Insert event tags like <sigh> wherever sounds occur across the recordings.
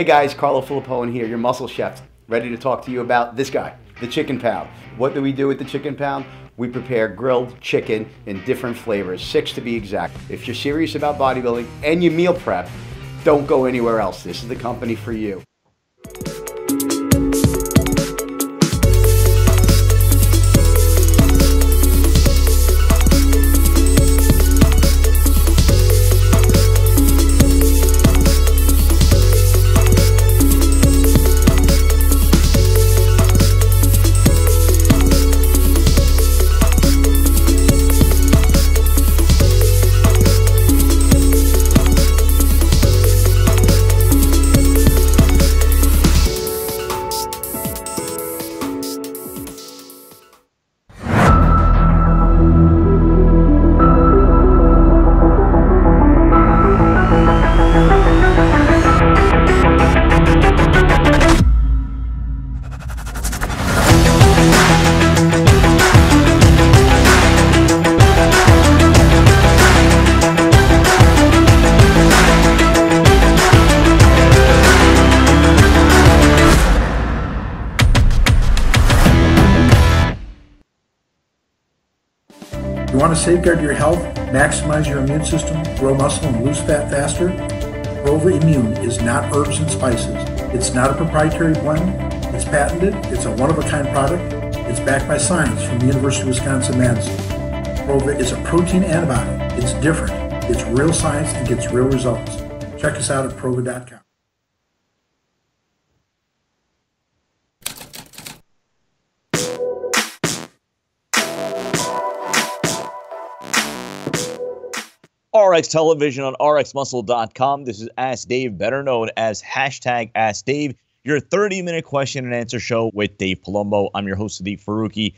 Hey guys, Carlo Filippone here, your muscle chef, ready to talk to you about this guy, the Chicken Pound. What do we do with the Chicken Pound? We prepare grilled chicken in different flavors, six to be exact. If you're serious about bodybuilding and you meal prep, don't go anywhere else. This is the company for you. Want to safeguard your health, maximize your immune system, grow muscle, and lose fat faster? Prova Immune is not herbs and spices. It's not a proprietary blend. It's patented. It's a one-of-a-kind product. It's backed by science from the University of Wisconsin-Madison. Prova is a protein antibody. It's different. It's real science and gets real results. Check us out at prova.com. RX Television on RxMuscle.com. This is Ask Dave, better known as hashtag Ask Dave, your 30 minute question and answer show with Dave Palumbo. I'm your host, Sadiq Faruqi.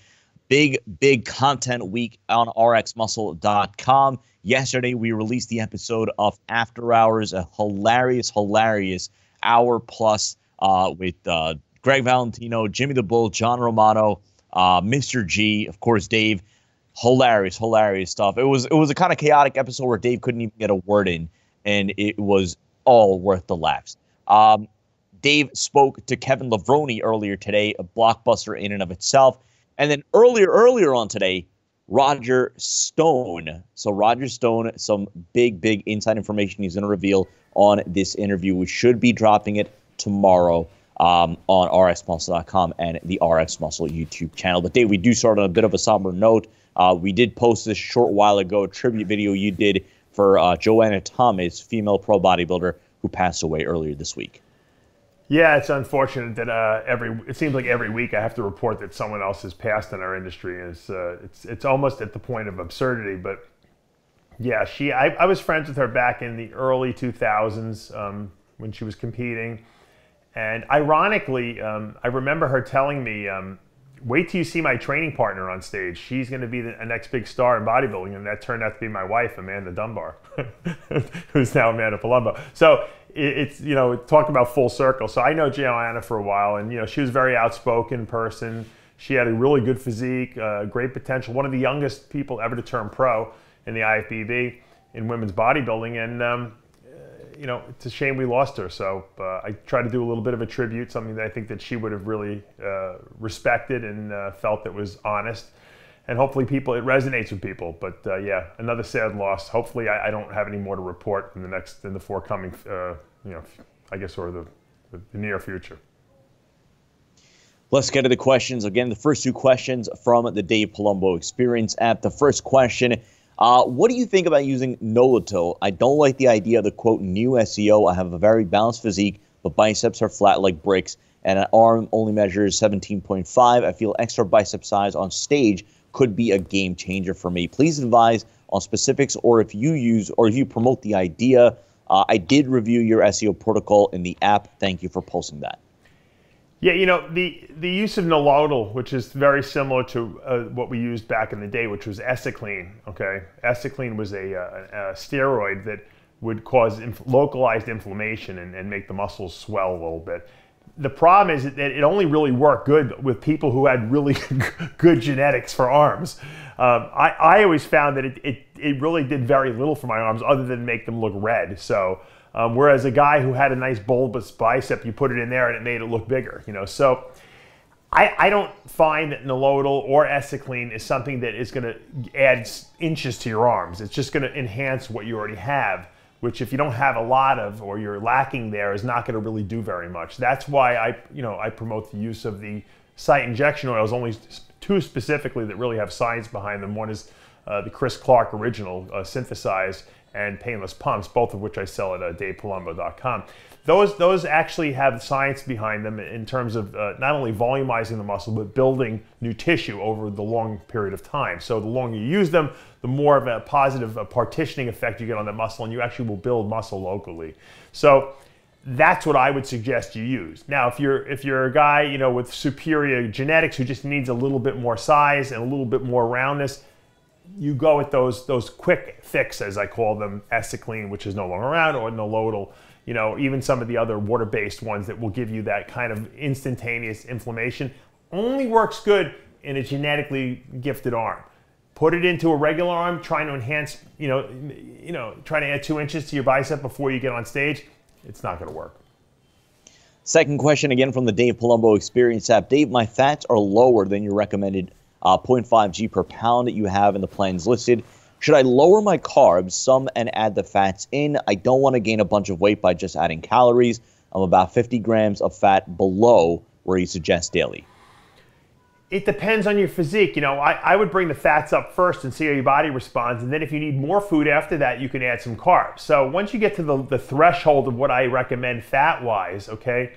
Big, big content week on RxMuscle.com. Yesterday, we released the episode of After Hours, a hilarious, hilarious hour plus uh, with uh, Greg Valentino, Jimmy the Bull, John Romano, uh, Mr. G, of course, Dave hilarious, hilarious stuff. It was it was a kind of chaotic episode where Dave couldn't even get a word in, and it was all worth the laughs. Um, Dave spoke to Kevin Levrone earlier today, a blockbuster in and of itself, and then earlier earlier on today, Roger Stone. So Roger Stone, some big big inside information he's going to reveal on this interview. We should be dropping it tomorrow. Um, on rxmuscle.com and the RX Muscle YouTube channel. But Dave, we do start on a bit of a somber note. Uh, we did post this short while ago, a tribute video you did for uh, Joanna Thomas, female pro bodybuilder who passed away earlier this week. Yeah, it's unfortunate that uh, every it seems like every week I have to report that someone else has passed in our industry. It's uh, it's it's almost at the point of absurdity. But yeah, she I, I was friends with her back in the early 2000s um, when she was competing, and ironically, um, I remember her telling me. Um, wait till you see my training partner on stage. She's going to be the next big star in bodybuilding. And that turned out to be my wife, Amanda Dunbar, <laughs> who's now Amanda Palumbo. So it's, you know, talk about full circle. So I know Joanna for a while and, you know, she was a very outspoken person. She had a really good physique, uh, great potential. One of the youngest people ever to turn pro in the IFBB in women's bodybuilding. And, um, you know, it's a shame we lost her. So uh, I try to do a little bit of a tribute, something that I think that she would have really uh, respected and uh, felt that was honest. And hopefully, people it resonates with people. But uh, yeah, another sad loss. Hopefully, I, I, don't have any more to report in the next in the forthcoming, uh, you know, I guess or the, the, the near future. Let's get to the questions. Again, the first two questions from the Dave Palumbo Experience app. The first question uh, what do you think about using Nolotil? I don't like the idea of the quote new SEO. I have a very balanced physique, but biceps are flat like bricks, and an arm only measures 17.5. I feel extra bicep size on stage could be a game changer for me. Please advise on specifics, or if you use or if you promote the idea. Uh, I did review your SEO protocol in the app. Thank you for posting that. Yeah, you know, the, the use of Nolotil, which is very similar to uh, what we used back in the day, which was Esiclene, okay? Esiclene was a, uh, a, a steroid that would cause inf localized inflammation and, and make the muscles swell a little bit. The problem is that it only really worked good with people who had really <laughs> good genetics for arms. Um, I, I always found that it, it, it really did very little for my arms other than make them look red. So, um, whereas a guy who had a nice bulbous bicep, you put it in there and it made it look bigger, you know. So, I, I don't find that Nolotil or Esiclene is something that is going to add inches to your arms. It's just going to enhance what you already have, which if you don't have a lot of or you're lacking there is not going to really do very much. That's why I, you know, I promote the use of the site injection oils, only two specifically that really have science behind them. One is uh, the Chris Clark original uh, synthesized and painless pumps, both of which I sell at uh, davepalumbo.com. Those, those actually have science behind them in terms of uh, not only volumizing the muscle, but building new tissue over the long period of time. So the longer you use them, the more of a positive a partitioning effect you get on the muscle, and you actually will build muscle locally. So that's what I would suggest you use. Now, if you're if you're a guy you know with superior genetics who just needs a little bit more size and a little bit more roundness, you go with those those quick fixes, I call them, Esiclene, which is no longer around, or Nolotil. You know, even some of the other water-based ones that will give you that kind of instantaneous inflammation only works good in a genetically gifted arm. Put it into a regular arm, trying to enhance, you know, you know, trying to add two inches to your bicep before you get on stage. It's not going to work. Second question again from the Dave Palumbo Experience app. Dave, my fats are lower than your recommended uh, 0.5 G per pound that you have in the plans listed. Should I lower my carbs some and add the fats in? I don't want to gain a bunch of weight by just adding calories. I'm about 50 grams of fat below where you suggest daily. It depends on your physique. You know, I, I would bring the fats up first and see how your body responds. And then if you need more food after that, you can add some carbs. So once you get to the, the threshold of what I recommend fat wise, okay,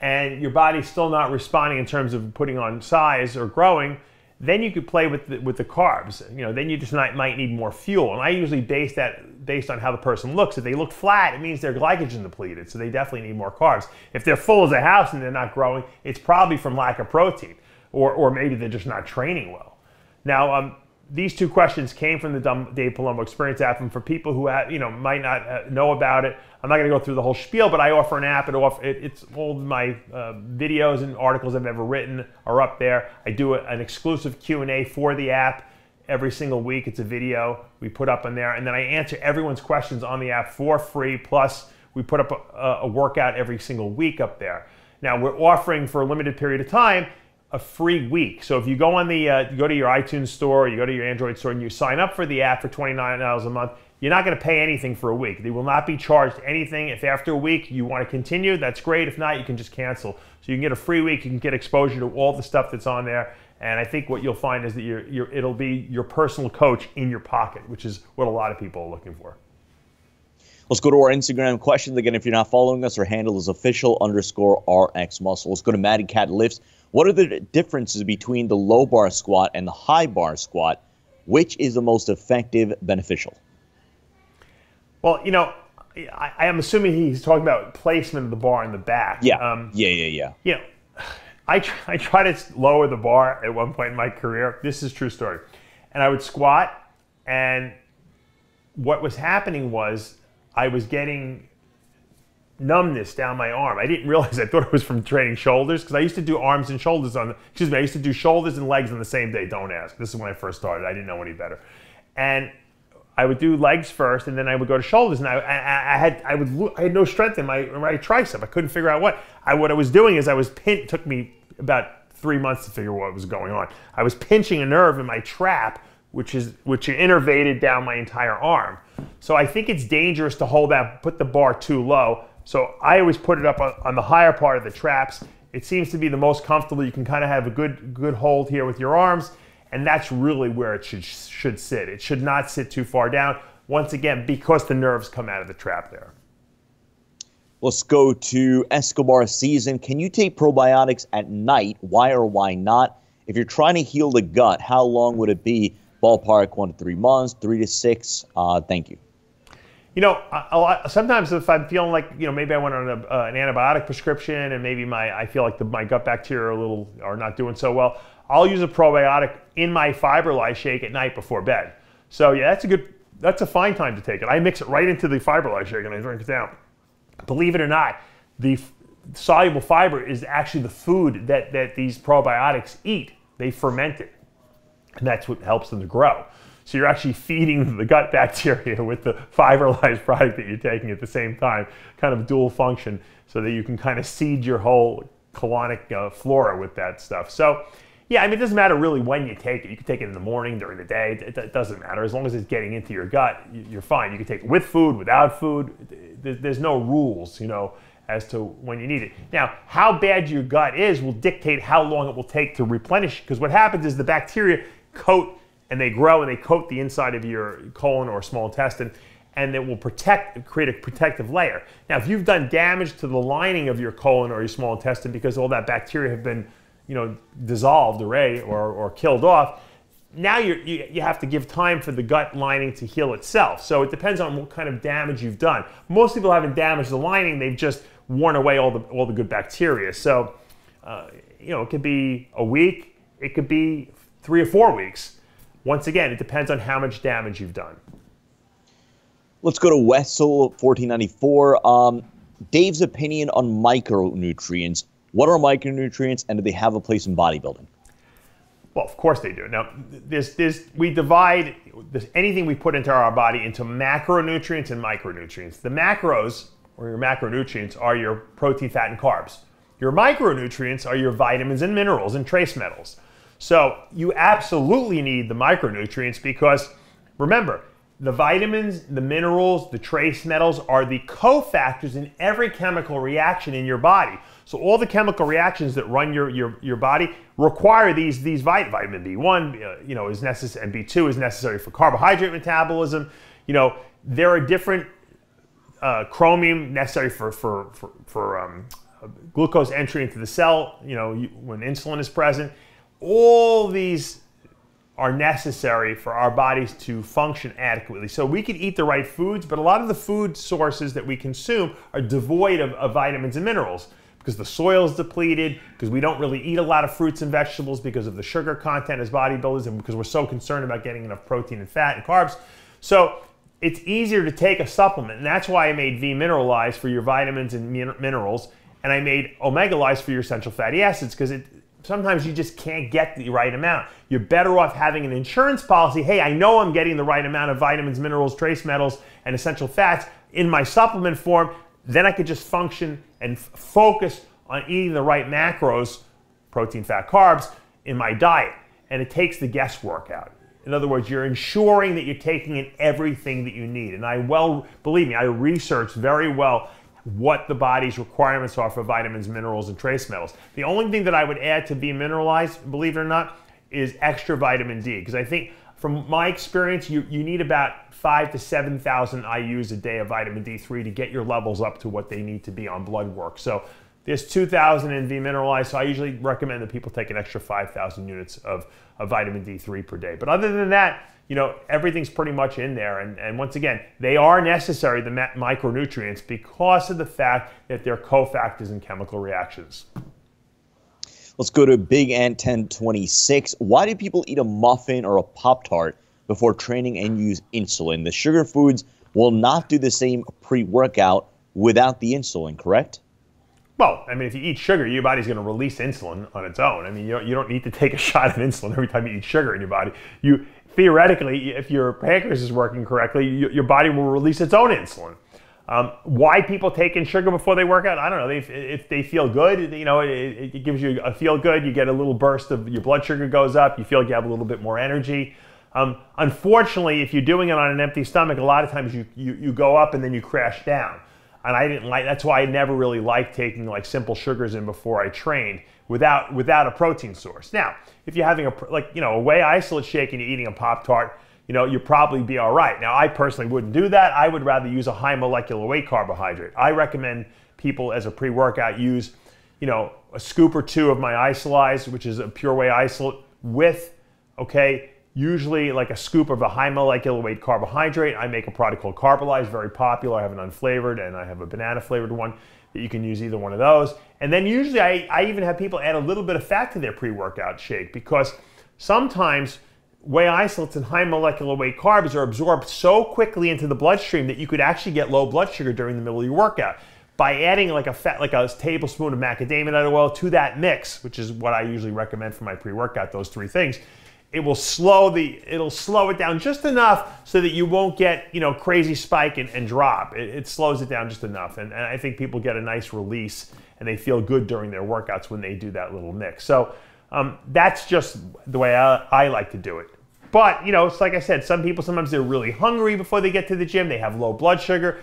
and your body's still not responding in terms of putting on size or growing, then you could play with the, with the carbs. You know, then you just might, might need more fuel. And I usually base that based on how the person looks. If they look flat, it means they're glycogen depleted, so they definitely need more carbs. If they're full as a house and they're not growing, it's probably from lack of protein, or, or maybe they're just not training well. Now, um, these two questions came from the Dave Palumbo Experience app, and for people who have, you know might not uh, know about it, I'm not going to go through the whole spiel, but I offer an app. It off, it, it's all my uh, videos and articles I've ever written are up there. I do a, an exclusive Q and A for the app every single week. It's a video we put up on there, and then I answer everyone's questions on the app for free. Plus, we put up a, a workout every single week up there. Now we're offering for a limited period of time a free week. So if you go on the, uh, you go to your iTunes store, you go to your Android store, and you sign up for the app for $29 a month, you're not going to pay anything for a week. They will not be charged anything. If after a week you want to continue, that's great. If not, you can just cancel. So you can get a free week. You can get exposure to all the stuff that's on there. And I think what you'll find is that you're, you're, it'll be your personal coach in your pocket, which is what a lot of people are looking for. Let's go to our Instagram questions. Again, if you're not following us, our handle is official underscore RX muscle. Let's go to Maddie Cat Lifts. What are the differences between the low bar squat and the high bar squat? Which is the most effective, beneficial? Well, you know, I, I am assuming he's talking about placement of the bar in the back. Yeah. Um, yeah, yeah, yeah. You know, I, try, I try to lower the bar at one point in my career. This is true story. And I would squat, and what was happening was I was getting numbness down my arm. I didn't realize I thought it was from training shoulders because I used to do arms and shoulders on. Excuse me, I used to do shoulders and legs on the same day. Don't ask. This is when I first started. I didn't know any better, and I would do legs first, and then I would go to shoulders. And I, I, I had I would I had no strength in my right tricep. I couldn't figure out what. I what I was doing is I was pin. Took me about three months to figure what was going on. I was pinching a nerve in my trap, which is which innervated down my entire arm. So I think it's dangerous to hold that, put the bar too low. So I always put it up on, on the higher part of the traps. It seems to be the most comfortable. You can kind of have a good good hold here with your arms, and that's really where it should should sit. It should not sit too far down. Once again, because the nerves come out of the trap there. Let's go to Escobar season. Can you take probiotics at night? Why or why not? If you're trying to heal the gut, how long would it be? Ballpark one to three months, three to six. Uh, thank you. You know, lot, sometimes if I'm feeling like, you know, maybe I went on a, uh, an antibiotic prescription and maybe my I feel like the, my gut bacteria are a little are not doing so well, I'll use a probiotic in my Fiberlyze shake at night before bed. So yeah, that's a good that's a fine time to take it. I mix it right into the Fiberlyze shake and I drink it down. Believe it or not, the soluble fiber is actually the food that, that these probiotics eat. They ferment it, and that's what helps them to grow. So you're actually feeding the gut bacteria with the fiberlyzed product that you're taking at the same time, kind of dual function, so that you can kind of seed your whole colonic uh, flora with that stuff. So, yeah, I mean, it doesn't matter really when you take it. You can take it in the morning, during the day. It, it doesn't matter. As long as it's getting into your gut, you're fine. You can take it with food, without food. There's no rules, you know, as to when you need it. Now, how bad your gut is will dictate how long it will take to replenish. Because what happens is the bacteria coat and they grow and they coat the inside of your colon or small intestine and it will protect, create a protective layer. Now, if you've done damage to the lining of your colon or your small intestine because all that bacteria have been, you know, dissolved or, or, or killed off, now you you have to give time for the gut lining to heal itself. So it depends on what kind of damage you've done. Most people haven't damaged the lining; they've just worn away all the all the good bacteria. So, uh, you know, it could be a week, it could be three or four weeks. Once again, it depends on how much damage you've done. Let's go to Wessel 1494. Um, Dave's opinion on micronutrients. What are micronutrients and do they have a place in bodybuilding? Well, of course they do. Now, this, this, we divide this, anything we put into our body into macronutrients and micronutrients. The macros, or your macronutrients, are your protein, fat, and carbs. Your micronutrients are your vitamins and minerals and trace metals. So you absolutely need the micronutrients because remember, the vitamins, the minerals, the trace metals are the cofactors in every chemical reaction in your body. So all the chemical reactions that run your, your, your body require these, these vit- vitamin B1, uh, you know, is necessary, and B2 is necessary for carbohydrate metabolism. You know, there are different uh, chromium necessary for, for, for, for um, glucose entry into the cell, you know, when insulin is present. All these are necessary for our bodies to function adequately. So we can eat the right foods, but a lot of the food sources that we consume are devoid of, of vitamins and minerals because the soil is depleted, because we don't really eat a lot of fruits and vegetables because of the sugar content as bodybuilders, and because we're so concerned about getting enough protein and fat and carbs. So it's easier to take a supplement, and that's why I made V Mineralize for your vitamins and minerals, and I made Omegalyze for your essential fatty acids because it sometimes you just can't get the right amount. You're better off having an insurance policy. Hey, I know I'm getting the right amount of vitamins, minerals, trace metals, and essential fats in my supplement form. Then I could just function and focus on eating the right macros, protein, fat, carbs, in my diet. And it takes the guesswork out. In other words, you're ensuring that you're taking in everything that you need. And I well, believe me, I researched very well what the body's requirements are for vitamins, minerals, and trace metals. The only thing that I would add to be mineralized, believe it or not, is extra vitamin D. Because I think from my experience, you, you need about five to 7,000 IUs a day of vitamin D3 to get your levels up to what they need to be on blood work. So there's 2,000 in V mineralized, so I usually recommend that people take an extra 5,000 units of, of vitamin D3 per day. But other than that, you know, everything's pretty much in there. And, and once again, they are necessary, the micronutrients, because of the fact that they're cofactors in chemical reactions. Let's go to Big Ant 1026. Why do people eat a muffin or a Pop Tart before training and use insulin? The sugar foods will not do the same pre workout without the insulin, correct? Well, I mean, if you eat sugar, your body's going to release insulin on its own. I mean, you don't, you don't need to take a <laughs> shot of insulin every time you eat sugar in your body. You theoretically, if your pancreas is working correctly, you, your body will release its own insulin. Um, why people take in sugar before they work out? I don't know. They, if they feel good, you know, it, it, gives you a feel good. You get a little burst of your blood sugar goes up. You feel like you have a little bit more energy. Um, unfortunately, if you're doing it on an empty stomach, a lot of times you, you, you go up and then you crash down. And I didn't like. That's why I never really liked taking like simple sugars in before I trained without without a protein source. Now, if you're having a like you know a whey isolate shake and you're eating a pop tart, you know you'll probably be all right. Now, I personally wouldn't do that. I would rather use a high molecular weight carbohydrate. I recommend people as a pre-workout use, you know, a scoop or two of my Isolyze, which is a pure whey isolate, with okay usually like a scoop of a high molecular weight carbohydrate. I make a product called Carbolyze, very popular. I have an unflavored and I have a banana flavored one that you can use either one of those. And then usually I, I even have people add a little bit of fat to their pre-workout shake because sometimes whey isolates and high molecular weight carbs are absorbed so quickly into the bloodstream that you could actually get low blood sugar during the middle of your workout by adding like a fat, like a tablespoon of macadamia nut oil to that mix, which is what I usually recommend for my pre-workout. Those three things it will slow the it'll slow it down just enough so that you won't get you know crazy spike and, and drop. It, it, slows it down just enough, and, and I think people get a nice release and they feel good during their workouts when they do that little mix. So um, that's just the way I, I like to do it. But you know, it's like I said, some people sometimes they're really hungry before they get to the gym. They have low blood sugar.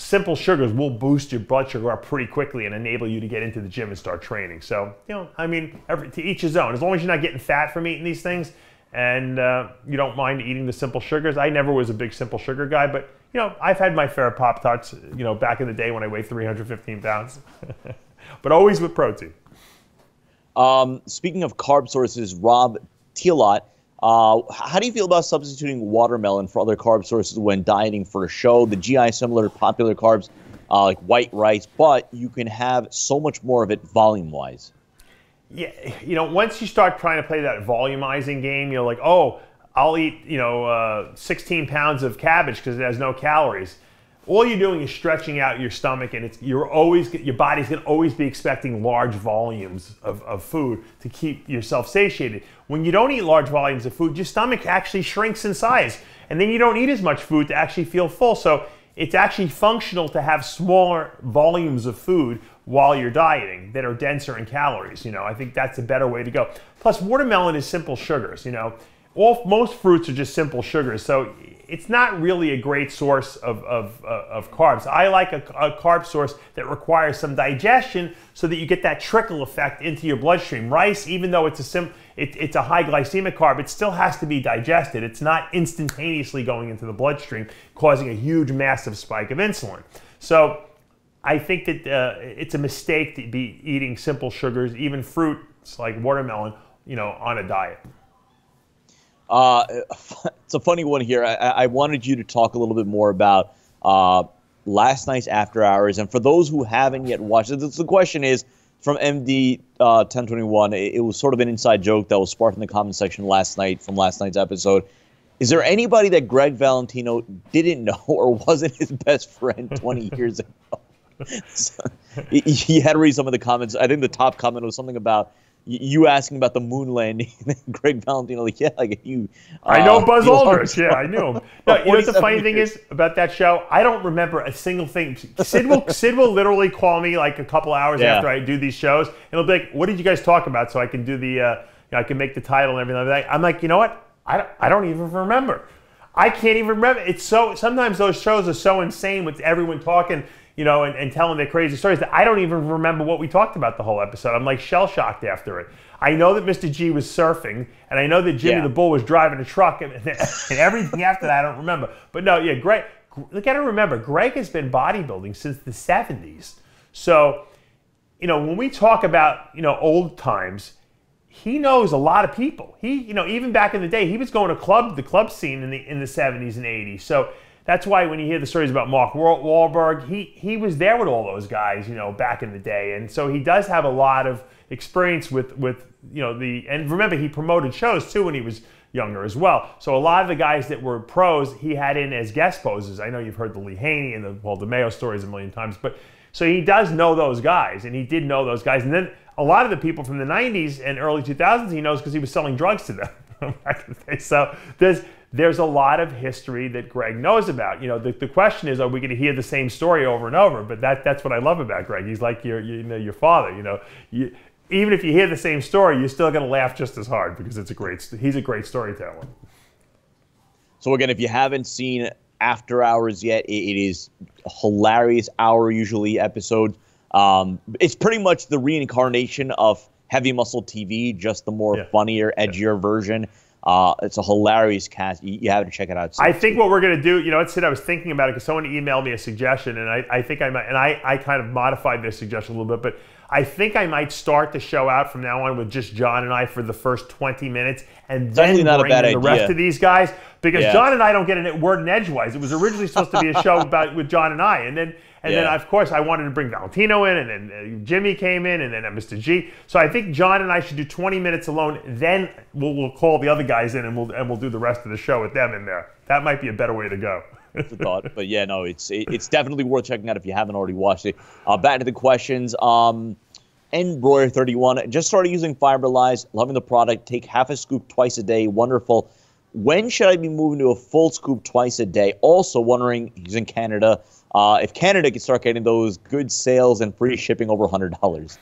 Simple sugars will boost your blood sugar up pretty quickly and enable you to get into the gym and start training. So you know, I mean, every, to each his own. As long as you're not getting fat from eating these things, and uh, you don't mind eating the simple sugars. I never was a big simple sugar guy, but you know, I've had my fair Pop Tarts. You know, back in the day when I weighed 315 pounds, <laughs> but always with protein. Um, speaking of carb sources, Rob Thielot uh, how do you feel about substituting watermelon for other carb sources when dieting for a show? The GI similar to popular carbs uh, like white rice, but you can have so much more of it volume wise. Yeah, you know, once you start trying to play that volumizing game, you're like, oh, I'll eat, you know, uh, 16 pounds of cabbage because it has no calories all you're doing is stretching out your stomach and it's you're always your body's going to always be expecting large volumes of, of food to keep yourself satiated. When you don't eat large volumes of food your stomach actually shrinks in size and then you don't eat as much food to actually feel full. So it's actually functional to have smaller volumes of food while you're dieting that are denser in calories you know? I think that's a better way to go. Plus watermelon is simple sugars you know? All most fruits are just simple sugars. So it's not really a great source of, of, uh, of carbs. I like a, a, carb source that requires some digestion so that you get that trickle effect into your bloodstream. Rice, even though it's a sim, it, it's a high glycemic carb, it still has to be digested. It's not instantaneously going into the bloodstream, causing a huge, massive spike of insulin. So I think that uh, it's a mistake to be eating simple sugars, even fruits like watermelon, you know, on a diet. Uh, <laughs> it's a funny one here. I, I, wanted you to talk a little bit more about uh, last night's After Hours. And for those who haven't yet watched it, the question is from MD uh, 1021. It, it was sort of an inside joke that was sparked in the comment section last night from last night's episode. Is there anybody that Greg Valentino didn't <laughs> know or wasn't his best friend 20 <laughs> years ago? so, he, he had to read some of the comments. I think the top comment was something about you asking about the moon landing, <laughs> Greg Valentino, like, yeah, like you. Uh, I know uh, Buzz Aldrin. Yeah, I knew him. <laughs> No, you know what the funny thing is about that show? I don't remember a single thing. Sid will <laughs> Sid will literally call me like a couple hours yeah. after I do these shows, and he'll be like, "What did you guys talk about?" So I can do the, uh, you know, I can make the title and everything like that. I'm like, you know what? I don't, I don't even remember. I can't even remember. It's so sometimes those shows are so insane with everyone talking you know, and, and telling their crazy stories that I don't even remember what we talked about the whole episode. I'm like shell shocked after it. I know that Mr. G was surfing, and I know that Jimmy yeah. the Bull was driving a truck, and, <laughs> and everything after that I don't remember. But no, yeah, Greg. Look, I don't remember. Greg has been bodybuilding since the '70s, so you know when we talk about you know old times, he knows a lot of people. He, you know, even back in the day, he was going to club the club scene in the in the '70s and '80s. So that's why when you hear the stories about Mark Wahlberg, he he was there with all those guys, you know, back in the day, and so he does have a lot of experience with with you know the and remember he promoted shows too when he was younger as well. So a lot of the guys that were pros, he had in as guest poses. I know you've heard the Lee Haney and the well the Mayo stories a million times, but so he does know those guys, and he did know those guys, and then a lot of the people from the 90s and early 2000s he knows because he was selling drugs to them. <laughs> So there's there's a lot of history that Greg knows about. You know, the, the question is, are we going to hear the same story over and over? But that, that's what I love about Greg. He's like your, you know, your father. You know, you, even if you hear the same story, you're still going to laugh just as hard because it's a great. He's a great storyteller. So again, if you haven't seen After Hours yet, it, it is a hilarious hour usually episode. Um, it's pretty much the reincarnation of Heavy Muscle TV, just the more yeah. funnier, edgier yeah. version. Uh, it's a hilarious cast. You, you, have to check it out. I think what we're going to do, you know, it's it. I was thinking about it because someone emailed me a suggestion, and I, I think I might, and I, I kind of modified this suggestion a little bit, but I think I might start the show out from now on with just John and I for the first 20 minutes, and then bring in the idea. rest of these guys because yeah. John and I don't get it word and edgewise. It was originally supposed to be a show <laughs> about with John and I, and then and yeah. then, of course, I wanted to bring Valentino in, and then uh, Jimmy came in, and then uh, Mr. G. So I think John and I should do 20 minutes alone. Then we'll, we'll call the other guys in, and we'll and we'll do the rest of the show with them in there. That might be a better way to go. the thought, but yeah, no, it's it's definitely worth checking out if you haven't already watched it. Uh, back to the questions. Um, and Broyer 31. Just started using Fiberlyze, loving the product. Take half a scoop twice a day. Wonderful. When should I be moving to a full scoop twice a day? Also wondering, he's in Canada, uh, if Canada can start getting those good sales and free shipping over $100.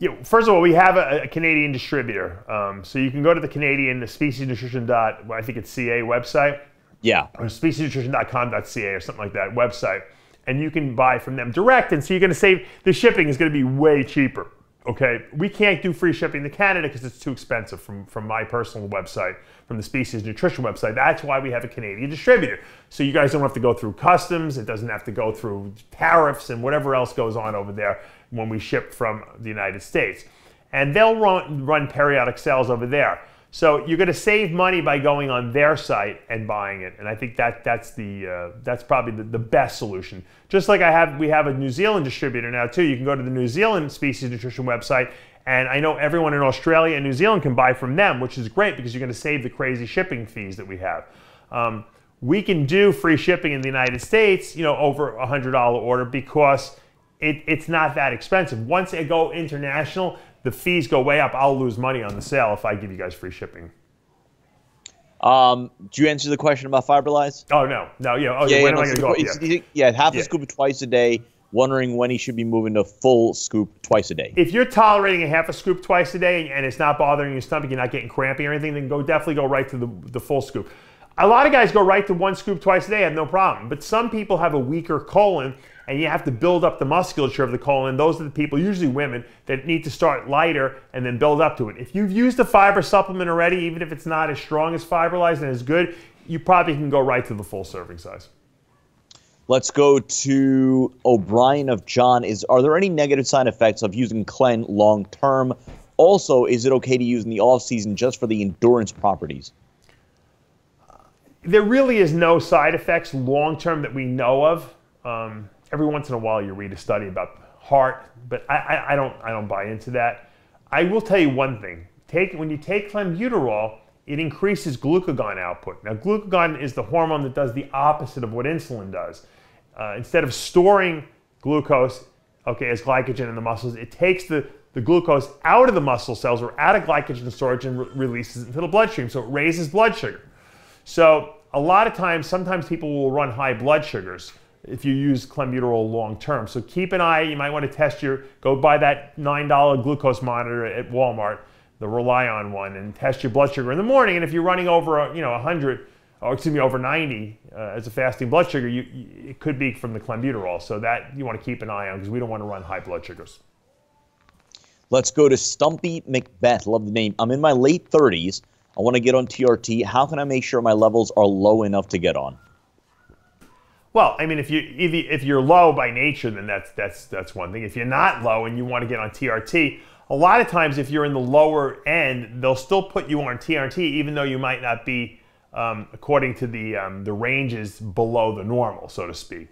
Yeah, first of all, we have a, a Canadian distributor. Um, so you can go to the Canadian, the Species Nutrition. Dot, I think it's CA website. Yeah. Or speciesnutrition.com.ca or something like that website. And you can buy from them direct. And so you're going to save, the shipping is going to be way cheaper. Okay. We can't do free shipping to Canada because it's too expensive from, from my personal website, from the Species Nutrition website. That's why we have a Canadian distributor. So you guys don't have to go through customs. It doesn't have to go through tariffs and whatever else goes on over there when we ship from the United States. And they'll run, run periodic sales over there. So you're going to save money by going on their site and buying it, and I think that that's the uh, that's probably the, the best solution. Just like I have, we have a New Zealand distributor now too. You can go to the New Zealand Species Nutrition website, and I know everyone in Australia and New Zealand can buy from them, which is great because you're going to save the crazy shipping fees that we have. Um, we can do free shipping in the United States, you know, over a hundred dollar order because it, it's not that expensive. Once they go international, the fees go way up. I'll lose money on the sale if I give you guys free shipping. Um, do you answer the question about Fiberlyze? Oh no, no, yeah, oh, yeah, when yeah, am I going to go? Yeah. yeah, half a scoop twice a day. Wondering when he should be moving to full scoop twice a day. If you're tolerating a half a scoop twice a day and it's not bothering your stomach, you're not getting crampy or anything, then go definitely go right to the, the full scoop. A lot of guys go right to one scoop twice a day, have no problem. But some people have a weaker colon and you have to build up the musculature of the colon. Those are the people, usually women, that need to start lighter and then build up to it. If you've used a fiber supplement already, even if it's not as strong as Fiberlyze and as good, you probably can go right to the full serving size. Let's go to O'Brien of John. Is are there any negative side effects of using Clen long term? Also, is it okay to use in the off season just for the endurance properties? There really is no side effects long term that we know of. Um, every once in a while, you read a study about heart, but I, I, don't I don't buy into that. I will tell you one thing: take when you take clenbuterol, it increases glucagon output. Now, glucagon is the hormone that does the opposite of what insulin does. Uh, instead of storing glucose, okay, as glycogen in the muscles, it takes the, the glucose out of the muscle cells or out of glycogen storage and re- releases it into the bloodstream. So it raises blood sugar. So a lot of times, sometimes people will run high blood sugars if you use clenbuterol long term. So keep an eye. You might want to test your, go buy that $9 glucose monitor at Walmart, the ReliOn one, and test your blood sugar in the morning. And if you're running over, you know, 100, or excuse me, over 90 uh, as a fasting blood sugar, you, you, it could be from the clenbuterol. So that you want to keep an eye on because we don't want to run high blood sugars. Let's go to Stumpy Macbeth. Love the name. I'm in my late 30s. I want to get on TRT. How can I make sure my levels are low enough to get on? Well, I mean, if you if, you, if you're low by nature, then that's that's that's one thing. If you're not low and you want to get on TRT, a lot of times if you're in the lower end, they'll still put you on TRT, even though you might not be um, according to the um, the ranges below the normal, so to speak.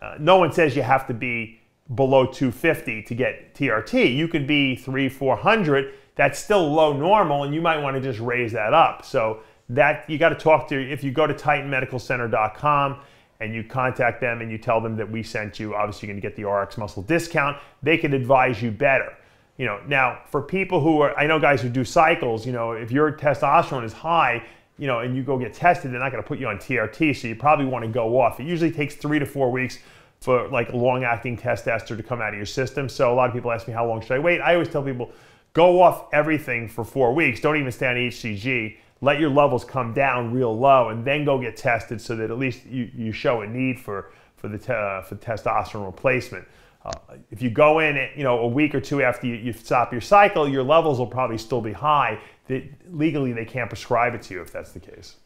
Uh, no one says you have to be below 250 to get TRT. You could be three, 400. That's still low normal, and you might want to just raise that up. So that you got to talk to. If you go to TitanMedicalCenter.com and you contact them and you tell them that we sent you, obviously you're to get the RX Muscle discount. They can advise you better. You know, now for people who are, I know guys who do cycles. You know, if your testosterone is high, you know, and you go get tested, they're not going to put you on TRT, so you probably want to go off. It usually takes three to four weeks for like long-acting test ester to come out of your system. So a lot of people ask me how long should I wait. I always tell people go off everything for four weeks. Don't even stay on HCG. Let your levels come down real low, and then go get tested so that at least you, you show a need for for the te- uh, for testosterone replacement. Uh, if you go in, you know, a week or two after you, you, stop your cycle, your levels will probably still be high. That legally, they can't prescribe it to you if that's the case.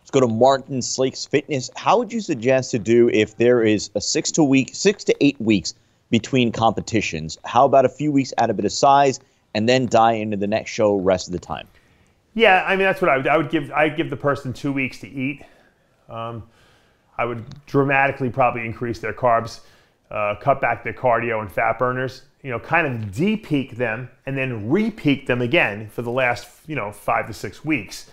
Let's go to Martin Slake's Fitness. How would you suggest to do if there is a six to week, six to eight weeks between competitions? How about a few weeks add a bit of size and then die into the next show rest of the time? Yeah, I mean that's what I would. I would give. I give the person two weeks to eat. Um, I would dramatically probably increase their carbs, uh, cut back their cardio and fat burners. You know, kind of de-peak them and then re-peak them again for the last you know five to six weeks.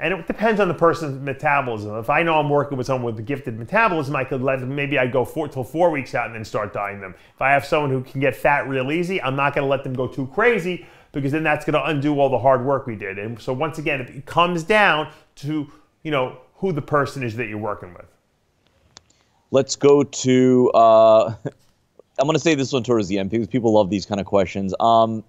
and it depends on the person's metabolism. If I know I'm working with someone with a gifted metabolism, I could let them, maybe I go four till four weeks out and then start dieting them. If I have someone who can get fat real easy, I'm not going to let them go too crazy because then that's going to undo all the hard work we did. And so once again, it comes down to you know who the person is that you're working with. Let's go to. Uh, <laughs> I'm going to say this one towards the end because people love these kind of questions. Um,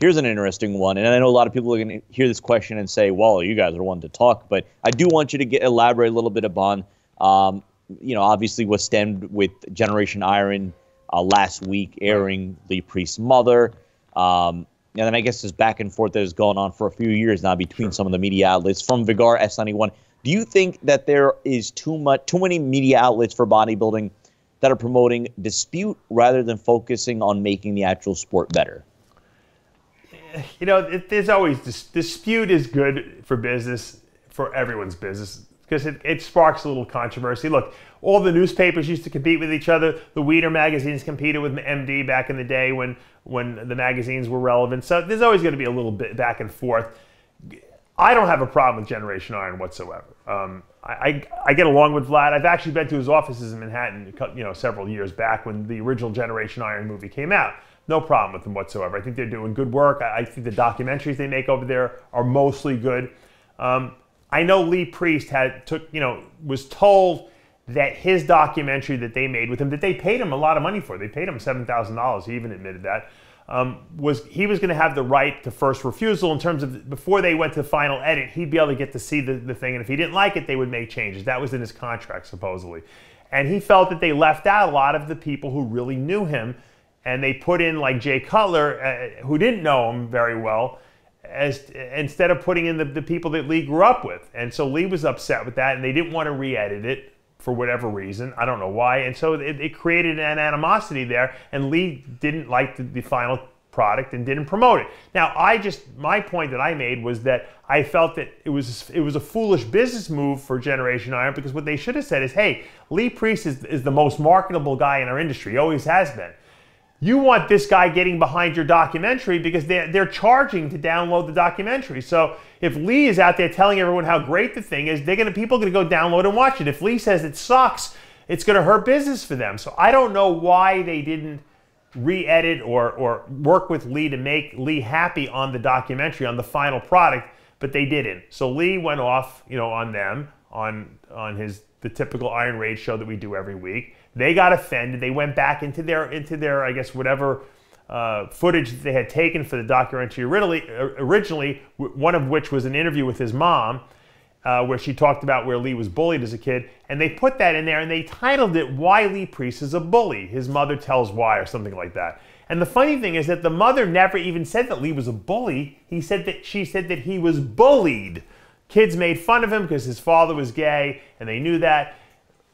Here's an interesting one, and I know a lot of people are going to hear this question and say, "Well, you guys are one to talk," but I do want you to get elaborate a little bit upon, um, you know, obviously what stemmed with Generation Iron uh, last week airing the Priest's mother, um, and then I guess this back and forth that has gone on for a few years now between sure. some of the media outlets from Vigar S91. Do you think that there is too much, too many media outlets for bodybuilding that are promoting dispute rather than focusing on making the actual sport better? you know, it, there's always dis- dispute is good for business, for everyone's business, because it, it sparks a little controversy. Look, all the newspapers used to compete with each other. The Weider magazines competed with MD back in the day when when the magazines were relevant. So there's always going to be a little bit back and forth. I don't have a problem with Generation Iron whatsoever. Um, I, I, I, get along with Vlad. I've actually been to his offices in Manhattan, you know, several years back when the original Generation Iron movie came out. No problem with them whatsoever. I think they're doing good work. I, I think the documentaries they make over there are mostly good. Um, I know Lee Priest had took, you know, was told that his documentary that they made with him, that they paid him a lot of money for, they paid him seven thousand dollars. He even admitted that. Um, was he was going to have the right to first refusal in terms of before they went to the final edit, he'd be able to get to see the, the thing, and if he didn't like it, they would make changes. That was in his contract supposedly, and he felt that they left out a lot of the people who really knew him and they put in like Jay Cutler, uh, who didn't know him very well, as instead of putting in the, the people that Lee grew up with. And so Lee was upset with that, and they didn't want to re-edit it for whatever reason. I don't know why. And so it, it created an animosity there, and Lee didn't like the, the final product and didn't promote it. Now, I just my point that I made was that I felt that it was it was a foolish business move for Generation Iron because what they should have said is, "Hey, Lee Priest is, is the most marketable guy in our industry. He always has been. You want this guy getting behind your documentary because they're, they're charging to download the documentary. So if Lee is out there telling everyone how great the thing is, they're gonna people are gonna go download and watch it. If Lee says it sucks, it's gonna hurt business for them. So I don't know why they didn't re-edit or, or work with Lee to make Lee happy on the documentary, on the final product, but they didn't. So Lee went off, you know, on them, on on his the typical Iron Rage show that we do every week. They got offended. They went back into their into their I guess whatever uh, footage that they had taken for the documentary originally, originally, one of which was an interview with his mom, uh, where she talked about where Lee was bullied as a kid, and they put that in there and they titled it "Why Lee Priest is a Bully." His mother tells why, or something like that. And the funny thing is that the mother never even said that Lee was a bully. He said that she said that he was bullied. Kids made fun of him because his father was gay, and they knew that.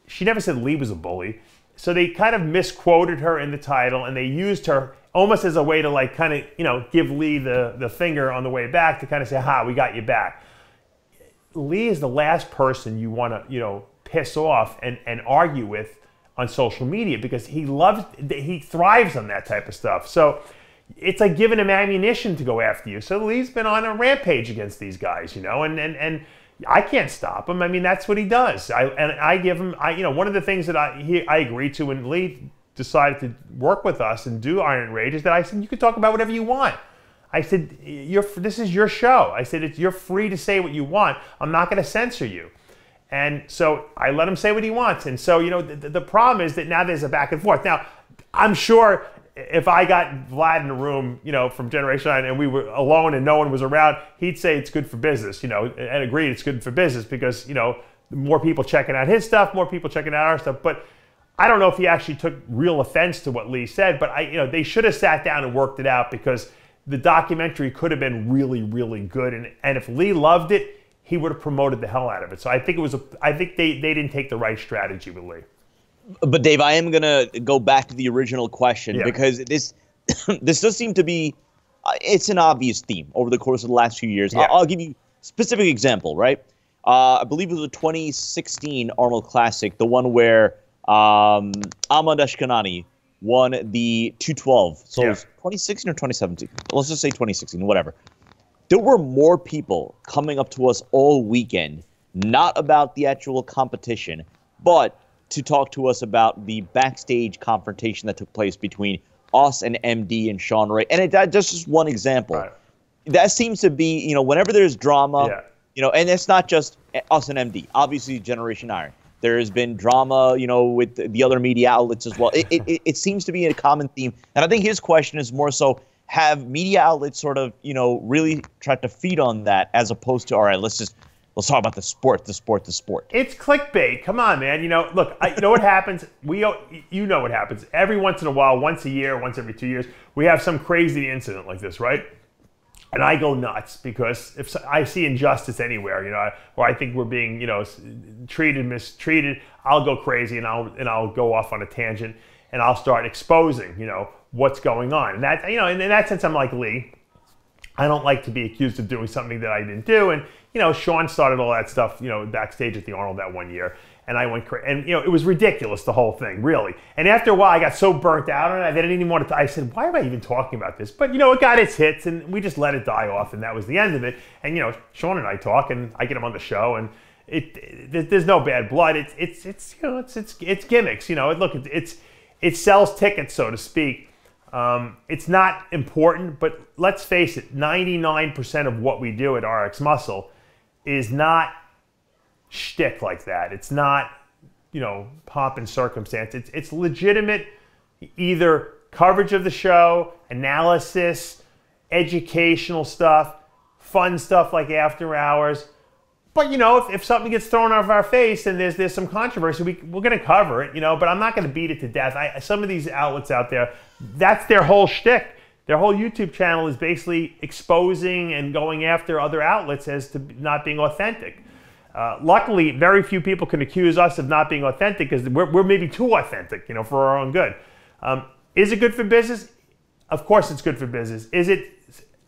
She never said Lee was a bully. So they kind of misquoted her in the title, and they used her almost as a way to like kind of you know give Lee the the finger on the way back to kind of say, "Ha, we got you back." Lee is the last person you want to you know piss off and and argue with on social media because he loves he thrives on that type of stuff. So it's like giving him ammunition to go after you. So Lee's been on a rampage against these guys, you know, and and and I can't stop him. I mean, that's what he does. I and I give him. I you know one of the things that I he, I agreed to when Lee decided to work with us and do Iron Rage is that I said you can talk about whatever you want. I said this is your show. I said you're free to say what you want. I'm not going to censor you. And so I let him say what he wants. And so you know the, the problem is that now there's a back and forth. Now I'm sure if I got Vlad in the room, you know, from Generation Iron, and we were alone and no one was around, he'd say it's good for business, you know, and agreed it's good for business because you know more people checking out his stuff, more people checking out our stuff. But I don't know if he actually took real offense to what Lee said, but I, you know, they should have sat down and worked it out because the documentary could have been really, really good, and and if Lee loved it, he would have promoted the hell out of it. So I think it was a, I think they they didn't take the right strategy with Lee. But Dave, I am gonna go back to the original question yeah. because this <coughs> this does seem to be uh, it's an obvious theme over the course of the last few years. Yeah. I'll, I'll, give you specific example, right? Uh, I believe it was a 2016 Arnold Classic, the one where um, Ahmad Ashkanani won the 212. So yeah. it was 2016 or 2017. Let's just say 2016, whatever. there were more people coming up to us all weekend, not about the actual competition, but to talk to us about the backstage confrontation that took place between us and MD and Shawn Ray. And it, that's just one example. Right. That seems to be, you know, whenever there's drama, yeah. you know, and it's not just us and MD. Obviously, Generation Iron. There has been drama, you know, with the other media outlets as well. It, it, it seems to be a common theme. And I think his question is more so have media outlets sort of, you know, really tried to feed on that as opposed to, all right, let's just let's talk about the sport, the sport, the sport. It's clickbait. Come on, man. You know, look, I, you know what happens? We, you know what happens. Every once in a while, once a year, once every two years, we have some crazy incident like this, right? and I go nuts because if I see injustice anywhere, you know, or I think we're being, you know, treated, mistreated, I'll go crazy and I'll and I'll go off on a tangent and I'll start exposing, you know, what's going on. And that, you know, in, in that sense, I'm like Lee. I don't like to be accused of doing something that I didn't do. And you know, Shawn started all that stuff, you know, backstage at the Arnold that one year and I went crazy. And you know, it was ridiculous the whole thing, really. And after a while, I got so burnt out on it I didn't even want to. I said, "Why am I even talking about this?" But you know, it got its hits, and we just let it die off, and that was the end of it. And you know, Shawn and I talk, and I get him on the show, and it, it there's no bad blood. It's it's it's you know, it's it's it's gimmicks. You know, look, it's it sells tickets, so to speak. Um, it's not important, but let's face it, 99% of what we do at RX Muscle is not shtick like that. It's not, you know, pomp and circumstance. It's it's legitimate, either coverage of the show, analysis, educational stuff, fun stuff like after hours. But you know, if, if something gets thrown off our face and there's there's some controversy, we, we're going to cover it. You know, but I'm not going to beat it to death. I, some of these outlets out there, that's their whole shtick. Their whole YouTube channel is basically exposing and going after other outlets as to not being authentic. Uh, luckily, very few people can accuse us of not being authentic because we're, we're, maybe too authentic, you know, for our own good. Um, is it good for business? Of course, it's good for business. Is it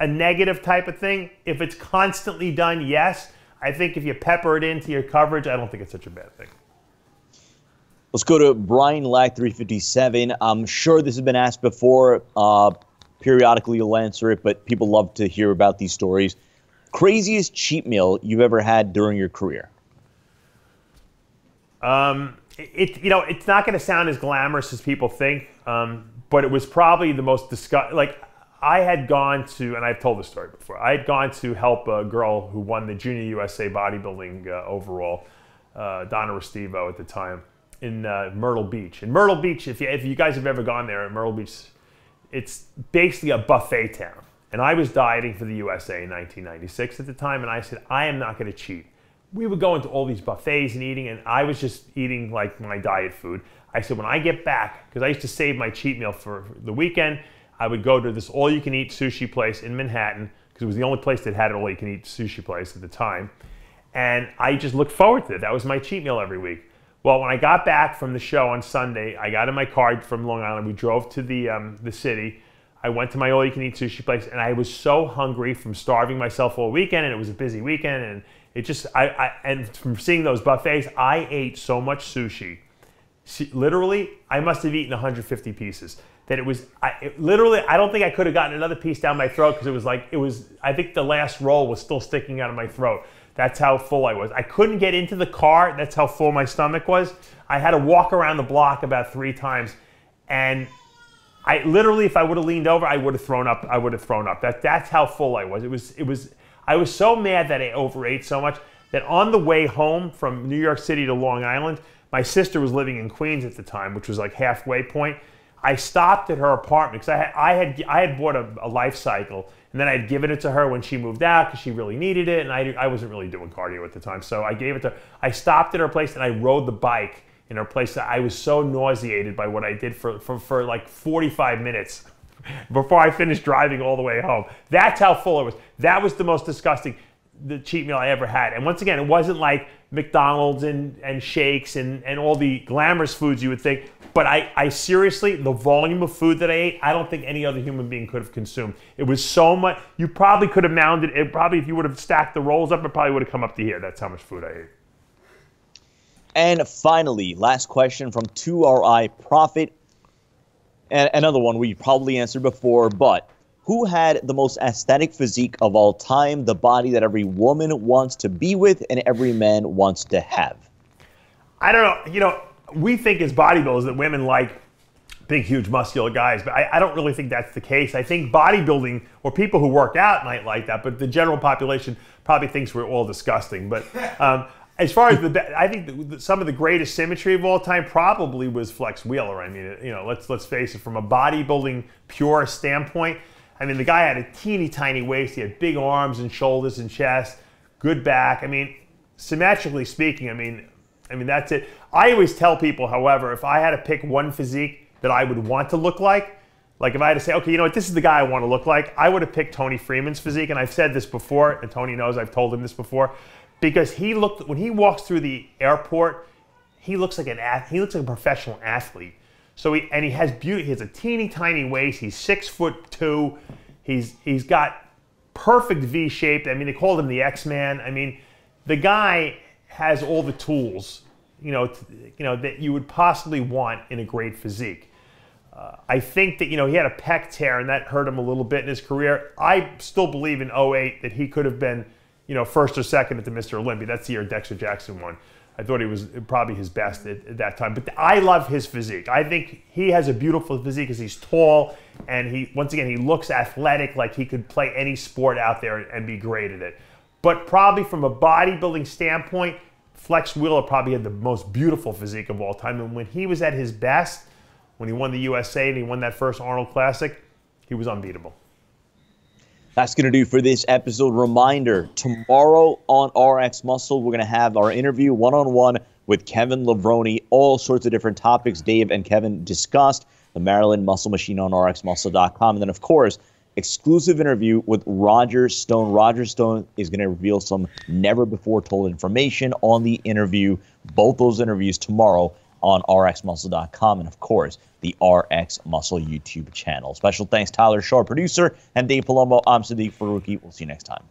a negative type of thing? If it's constantly done, yes. I think if you pepper it into your coverage, I don't think it's such a bad thing. Let's go to Brian Lack 357. I'm sure this has been asked before. Uh, periodically, you'll answer it, but people love to hear about these stories craziest cheat meal you've ever had during your career? Um, it, you know, it's not going to sound as glamorous as people think, um, but it was probably the most disgust. Like I had gone to, and I've told this story before. I had gone to help a girl who won the Junior USA bodybuilding uh, overall, uh, Donna Restivo at the time, in uh, Myrtle Beach. In Myrtle Beach, if you, if you guys have ever gone there, Myrtle Beach, it's basically a buffet town. And I was dieting for the USA in 1996 at the time, and I said, I am not going to cheat. We would go into all these buffets and eating, and I was just eating like my diet food. I said, when I get back, because I used to save my cheat meal for the weekend, I would go to this all you can eat sushi place in Manhattan, because it was the only place that had an all you can eat sushi place at the time. And I just looked forward to it. That was my cheat meal every week. Well, when I got back from the show on Sunday, I got in my car from Long Island. We drove to the, um, the city I went to my all you can eat sushi place and I was so hungry from starving myself all weekend and it was a busy weekend and it just I, I and from seeing those buffets I ate so much sushi. Literally, I must have eaten 150 pieces. That it was I, it, literally I don't think I could have gotten another piece down my throat because it was like it was I think the last roll was still sticking out of my throat. That's how full I was. I couldn't get into the car. That's how full my stomach was. I had to walk around the block about three times and I literally, if I would have leaned over, I would have thrown up. I would have thrown up. That that's how full I was. It was it was. I was so mad that I overate so much that on the way home from New York City to Long Island, my sister was living in Queens at the time, which was like halfway point. I stopped at her apartment because I had I had I had bought a, a life cycle and then I'd given it to her when she moved out because she really needed it, and I, I wasn't really doing cardio at the time, so I gave it to her. I stopped at her place and I rode the bike in her place that I was so nauseated by what I did for, for, for like 45 minutes <laughs> before I finished driving all the way home. That's how full it was. That was the most disgusting the cheat meal I ever had. And once again, it wasn't like McDonald's and, and shakes and, and all the glamorous foods you would think. But I, I seriously, the volume of food that I ate, I don't think any other human being could have consumed. It was so much. You probably could have mounted it. Probably if you would have stacked the rolls up, it probably would have come up to here. That's how much food I ate. And finally, last question from 2RI Profit. And another one we probably answered before, but who had the most aesthetic physique of all time, the body that every woman wants to be with and every man wants to have? I don't know. You know, we think as bodybuilders that women like big, huge, muscular guys, but I, I, don't really think that's the case. I think bodybuilding, or people who work out might like that, but the general population probably thinks we're all disgusting. But <laughs> um, as far as the, I think the, some of the greatest symmetry of all time probably was Flex Wheeler. I mean, you know, let's let's face it, from a bodybuilding pure standpoint, I mean, the guy had a teeny tiny waist. He had big arms and shoulders and chest, good back. I mean, symmetrically speaking, I mean, I mean that's it. I always tell people, however, if I had to pick one physique that I would want to look like, like if I had to say, okay, you know what, this is the guy I want to look like, I would have picked Tony Freeman's physique, and I've said this before, and Tony knows I've told him this before, because he looked when he walks through the airport, he looks like an he looks like a professional athlete. So he and he has beauty. He has a teeny tiny waist. He's six foot two. He's he's got perfect V shape. I mean, they called him the X Man. I mean, the guy has all the tools, you know, you know that you would possibly want in a great physique. Uh, I think that you know he had a pec tear and that hurt him a little bit in his career. I still believe in 08 that he could have been, you know, first or second at the Mr. Olympia. That's the year Dexter Jackson won. I thought he was probably his best at, at, that time. But I love his physique. I think he has a beautiful physique because he's tall and he once again he looks athletic, like he could play any sport out there and be great at it. But probably from a bodybuilding standpoint, Flex Wheeler probably had the most beautiful physique of all time. And when he was at his best, when he won the USA and he won that first Arnold Classic, he was unbeatable. That's going to do for this episode. Reminder tomorrow on RX Muscle, we're going to have our interview one on one with Kevin Levrone. All sorts of different topics Dave and Kevin discussed. The Maryland Muscle Machine on RxMuscle.com. And then, of course, exclusive interview with Roger Stone. Roger Stone is going to reveal some never before told information on the interview. Both those interviews tomorrow on rxmuscle.com and, of course, the RX Muscle YouTube channel. Special thanks, Tyler Shaw, producer, and Dave Palumbo. I'm Sadiq Faruqi. We'll see you next time.